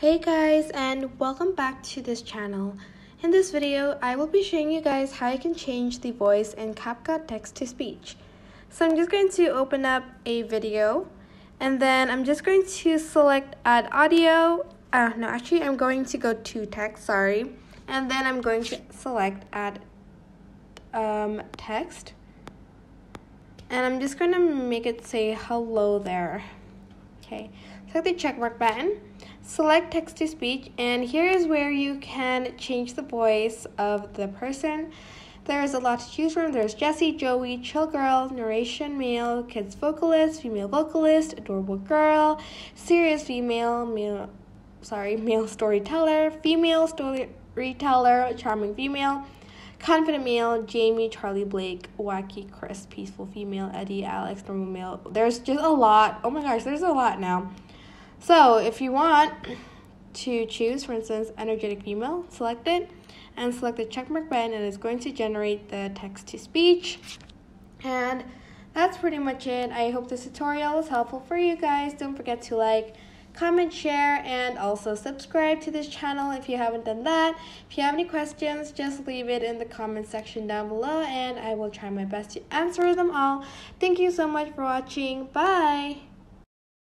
Hey guys and welcome back to this channel. In this video, I will be showing you guys how you can change the voice in CapCut text to speech. So I'm just going to open up a video and then I'm just going to select add audio. Uh, no, actually I'm going to go to text, sorry. And then I'm going to select add um, text. And I'm just going to make it say hello there. Okay, select the checkmark button, select text to speech, and here is where you can change the voice of the person. There's a lot to choose from. There's Jessie, Joey, Chill Girl, Narration Male, Kids Vocalist, Female Vocalist, Adorable Girl, Serious Female, Male, sorry, Male Storyteller, Female Storyteller, Charming Female, Confident male, Jamie, Charlie Blake, Wacky, Chris, Peaceful female, Eddie, Alex, Normal male. There's just a lot. Oh my gosh, there's a lot now. So if you want to choose, for instance, energetic female, select it and select the checkmark button and it's going to generate the text to speech. And that's pretty much it. I hope this tutorial was helpful for you guys. Don't forget to like, comment, share, and also subscribe to this channel if you haven't done that. If you have any questions, just leave it in the comment section down below and I will try my best to answer them all. Thank you so much for watching. Bye!